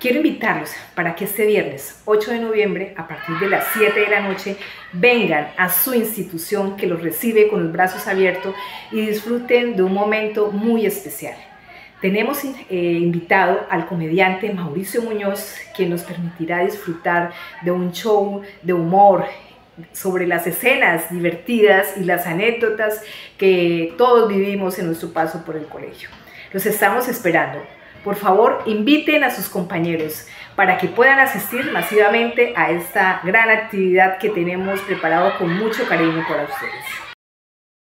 Quiero invitarlos para que este viernes 8 de noviembre, a partir de las 7 de la noche, vengan a su institución que los recibe con los brazos abiertos y disfruten de un momento muy especial. Tenemos eh, invitado al comediante Mauricio Muñoz, quien nos permitirá disfrutar de un show de humor sobre las escenas divertidas y las anécdotas que todos vivimos en nuestro paso por el colegio. Los estamos esperando. Por favor, inviten a sus compañeros para que puedan asistir masivamente a esta gran actividad que tenemos preparado con mucho cariño para ustedes.